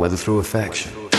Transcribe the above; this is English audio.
whether through affection.